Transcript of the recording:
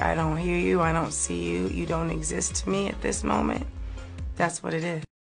I don't hear you. I don't see you. You don't exist to me at this moment. That's what it is.